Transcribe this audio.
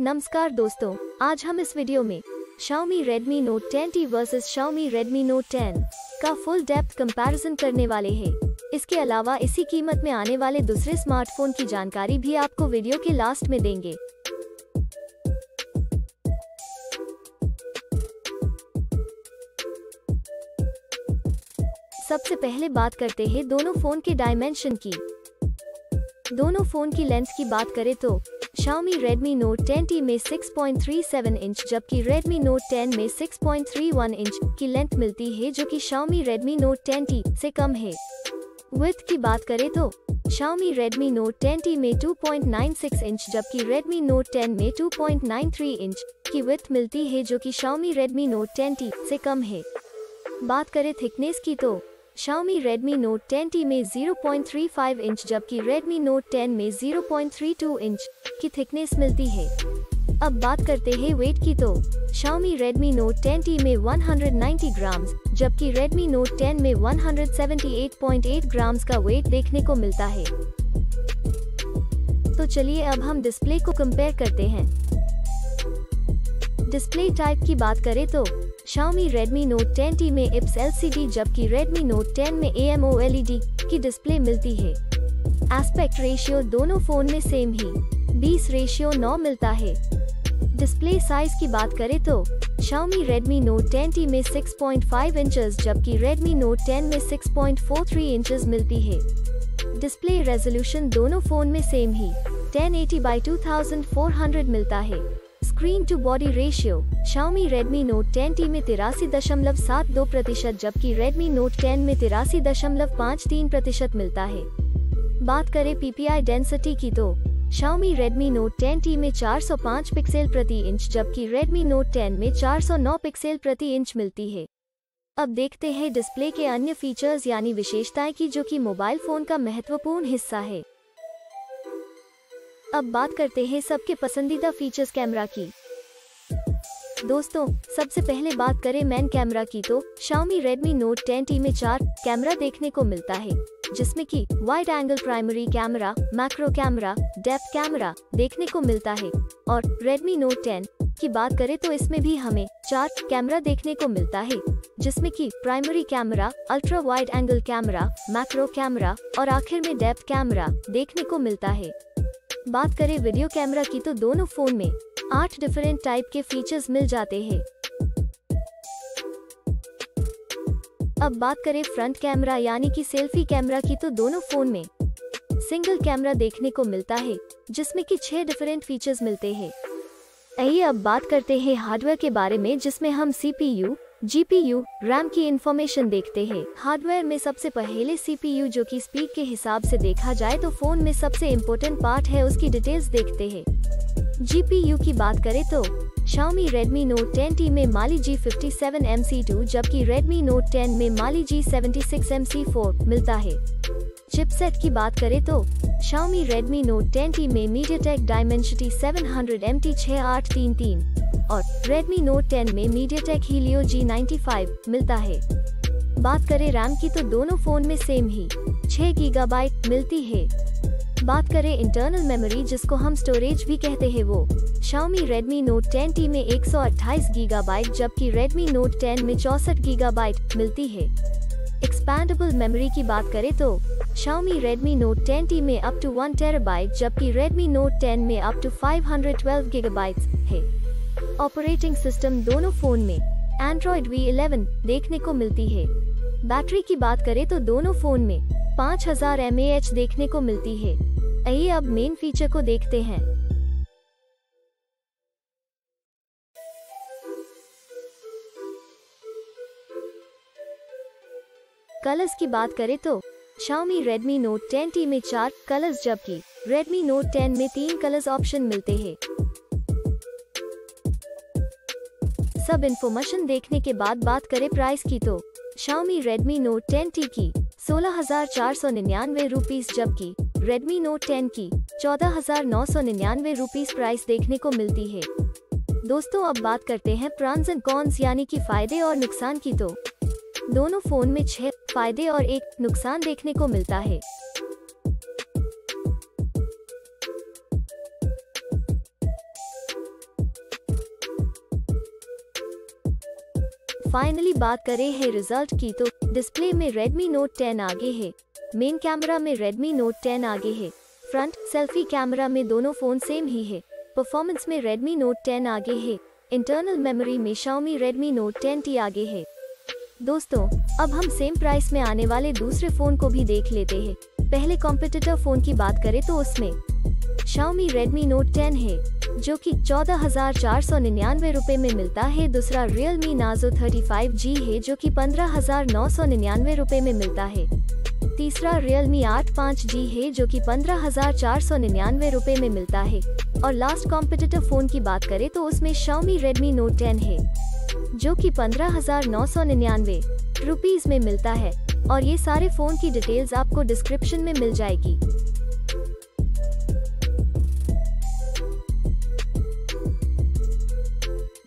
नमस्कार दोस्तों, आज हम इस वीडियो में Xiaomi Redmi Note 10T versus Xiaomi Redmi Note 10 का फुल डेप्थ कंपैरिजन करने वाले हैं। इसके अलावा इसी कीमत में आने वाले दूसरे स्मार्टफ़ोन की जानकारी भी आपको वीडियो के लास्ट में देंगे सबसे पहले बात करते हैं दोनों फ़ोन के डायमेंशन की दोनों फ़ोन की लेंथ की बात करें तो Xiaomi Redmi Note 10T में 6.37 इंच जबकि Redmi Note 10 में 6.31 इंच की लेंथ मिलती है जो कि Xiaomi Redmi Note 10T से कम है विथ की बात करें तो Xiaomi Redmi Note 10T में 2.96 इंच जबकि Redmi Note 10 में 2.93 इंच की विथ मिलती है जो कि Xiaomi Redmi Note 10T से कम है बात करें थिकनेस की तो Xiaomi Redmi Note 10T में 0.35 इंच जबकि Redmi Note 10 में 0.32 इंच की थिकनेस मिलती है। अब बात करते हैं वेट की तो। Xiaomi Redmi Note 10T में 190 ग्राम जबकि Redmi Note 10 में 178.8 ग्राम्स का वेट देखने को मिलता है। तो चलिए अब हम डिस्प्ले को कंपेयर करते हैं। डिस्प्ले टाइप की बात करें तो Xiaomi Redmi Note 10T में IPS LCD जबकि Redmi Note 10 में AMOLED की डिस्प्ले मिलती है। एस्पेक्ट रेशियो दोनों फ़ोन में सेम ही। 20 रेशियो 9 मिलता है। डिस्प्ले साइज़ की बात करें तो Xiaomi Redmi Note 10T में 6.5 इंचेस जबकि Redmi Note 10 में 6.43 इंचेस मिलती है। डिस्प्ले रेजोल्यूशन दोनों फ़ोन में सेम ही। 1080 बाई 2400 मिलता है। Screen to body ratio, Xiaomi Redmi Note 10T में तिरासी दशमलव सात दो प्रतिशत, जबकि Redmi Note 10 में तिरासी दशमलव पाँच तीन प्रतिशत मिलता है। बात करें PPI डेंसिटी की तो Xiaomi Redmi Note 10T में 405 पिक्सल प्रति इंच, जबकि Redmi Note 10 में 409 पिक्सल प्रति इंच मिलती है। अब देखते हैं डिस्प्ले के अन्य फीचर्स यानी विशेषताएँ की, जो कि मोबाइल फ़ोन का महत्वपूर्ण हिस्सा है। अब बात करते हैं सबके पसंदीदा फीचर्स कैमरा की। दोस्तों, सबसे पहले बात करें मैन कैमरा की तो Xiaomi Redmi Note 10T में चार कैमरा देखने को मिलता है, जिसमें कि wide angle primary camera macro camera depth camera देखने को मिलता है। और Redmi Note 10 की बात करें तो इसमें भी हमें चार कैमरा देखने को मिलता है, जिसमें कि primary camera ultra wide angle camera macro camera और आखिर में डेप्थ कैमरा देखने को मिलता है। बात करें वीडियो कैमरा की तो दोनों फ़ोन में आठ डिफरेंट टाइप के फीचर्स मिल जाते हैं। अब बात करें फ्रंट कैमरा यानी कि सेल्फी कैमरा की तो दोनों फ़ोन में सिंगल कैमरा देखने को मिलता है, जिसमें कि छह डिफरेंट फीचर्स मिलते हैं। आइए अब बात करते हैं हार्डवेयर के बारे में, जिसमें हम सीपीयू जीपीयू, रैम की इंफॉर्मेशन देखते हैं। हार्डवेयर में सबसे पहले सीपीयू जो कि स्पीड के हिसाब से देखा जाए तो फ़ोन में सबसे इम्पोर्टेंट पार्ट है उसकी डिटेल्स देखते हैं। जीपीयू की बात करें तो Xiaomi Redmi Note 10T में Mali G57 MC2 जबकि Redmi Note 10 में Mali G76 MC4 मिलता है। चिपसेट की बात करें तो Xiaomi Redmi Note 10T में MediaTek Dimensity 700 MT6833 और Redmi Note 10 में MediaTek Helio G95 मिलता है। बात करें रैम की तो दोनों फ़ोन में सेम ही 6 गीगाबाइट मिलती है। बात करें इंटरनल मेमोरी जिसको हम स्टोरेज भी कहते हैं वो, Xiaomi Redmi Note 10T में 128 गीगाबाइट जबकि Redmi Note 10 में चौसठ गीगाबाइट मिलती है। एक्सपैंडेबल मेमोरी की बात करें तो Xiaomi Redmi Note 10T में अप टू 1 टेराबाइट जबकि Redmi Note 10 में अप टू फाइव 512 गीगाबाइट्स है। ऑपरेटिंग सिस्टम दोनों फ़ोन में, Android V11 देखने को मिलती है। बैटरी की बात करें तो दोनों फ़ोन में 5000 हज़ार देखने को मिलती है। आइए अब मेन फीचर को देखते हैं। कलर्स की बात करें तो Xiaomi Redmi Note 10T में चार कलर्स जबकि, Redmi Note 10 में तीन कलर्स ऑप्शन मिलते हैं। सब इन्फॉर्मेशन देखने के बाद बात करें प्राइस की तो। Xiaomi Redmi Note 10T की, सोलह हज़ार चार सौ निन्यानवे रूपीज जबकि Redmi Note 10 की, चौदह हज़ार नौ सौ निन्यानवे रूपीज प्राइस देखने को मिलती है। दोस्तों, अब बात करते हैं प्रॉन्स एंड कॉन्स यानी कि फ़ायदे और नुकसान की तो। दोनों फ़ोन में छह फ़ायदे और एक नुकसान देखने को मिलता है। फाइनली बात करें है रिज़ल्ट की तो डिस्प्ले में Redmi Note 10 आगे है। मेन कैमरा में Redmi Note 10 आगे है। फ्रंट सेल्फी कैमरा में दोनों फ़ोन सेम ही है। परफॉर्मेंस में Redmi Note 10 आगे है। इंटरनल मेमोरी में Xiaomi Redmi Note 10T आगे है। दोस्तों, अब हम सेम प्राइस में आने वाले दूसरे फ़ोन को भी देख लेते हैं। पहले कॉम्पिटिटर फ़ोन की बात करें तो उसमें Xiaomi Redmi Note 10 है। जो कि चौदह हज़ार चार सौ निन्यानवे रूपए में मिलता है। दूसरा Realme Nazo 35G है, जो कि पंद्रह हज़ार नौ सौ निन्यानवे रूपए में मिलता है। तीसरा Realme 8 5G है, जो कि पंद्रह हज़ार चार सौ निन्यानवे रूपए में मिलता है। और लास्ट कॉम्पिटिटिव फ़ोन की बात करें तो उसमें Xiaomi Redmi Note 10 है, जो कि पंद्रह हज़ार नौ सौ निन्यानवे रुपीज़ में मिलता है। और ये सारे फ़ोन की डिटेल्स आपको डिस्क्रिप्शन में मिल जाएगी।